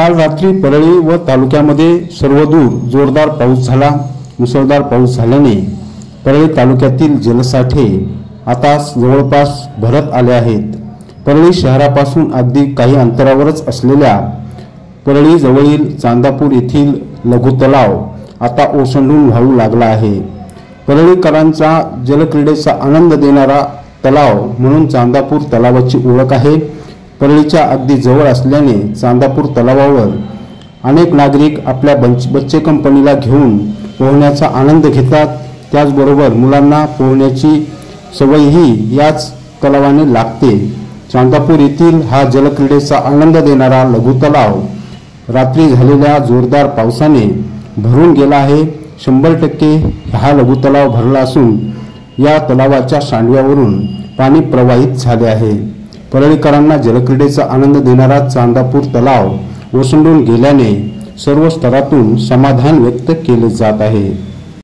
काल रात्री परळी व तालुक्यामध्ये सर्वदूर जोरदार पाऊस झाला. मुसळधार पाऊस झाल्याने परळी तालुक्यातील जलसाठे आता जवळपास भरत आले आहेत. परळी शहरापासून अगदी काही अंतरावरच असलेल्या परळीजवळील चांदापूर येथील लघु तलाव आता ओसंडून वाहू लागला आहे. परळीकरांचा जलक्रीडेचा आनंद देणारा तलाव म्हणून चांदापूर तलावाची ओळख आहे. परळीच्या अगदी जवळ असल्याने चांदापूर तलावावर अनेक नागरिक आपल्या बंच बच्चे कंपनीला घेऊन पोहण्याचा आनंद घेतात. त्याचबरोबर मुलांना पोहण्याची सवयही याच तलावाने लागते. चांदापूर येथील हा जलक्रीडेचा आनंद देणारा लघु तलाव रात्री झालेल्या जोरदार पावसाने भरून गेला आहे. शंभर टक्के हा लघु तलाव भरला असून या तलावाच्या सांडव्यावरून पाणी प्रवाहित झाले आहे. परळीकरांना जलक्रीडेचा आनंद देणारा चांदापूर तलाव ओसंडून गेल्याने सर्व स्तरातून समाधान व्यक्त केले जात आहे.